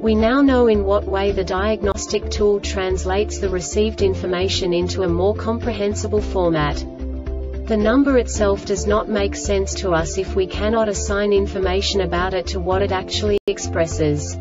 We now know in what way the diagnostic tool translates the received information into a more comprehensible format. The number itself does not make sense to us if we cannot assign information about it to what it actually expresses.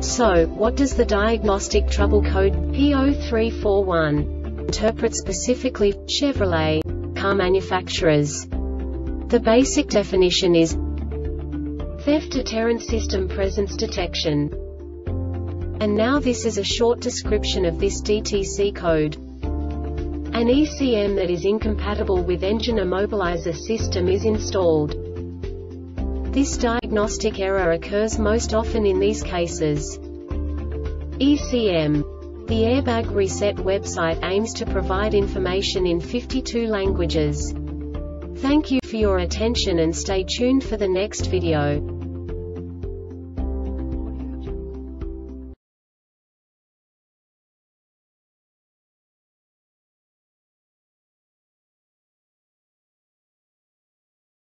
So, what does the diagnostic trouble code P0341 interpret specifically Chevrolet car manufacturers? The basic definition is theft deterrent system presence detection. And now this is a short description of this DTC code. An ECM that is incompatible with engine immobilizer system is installed. This diagnostic error occurs most often in these cases. ECM. The Airbag Reset website aims to provide information in 52 languages. Thank you for your attention and stay tuned for the next video.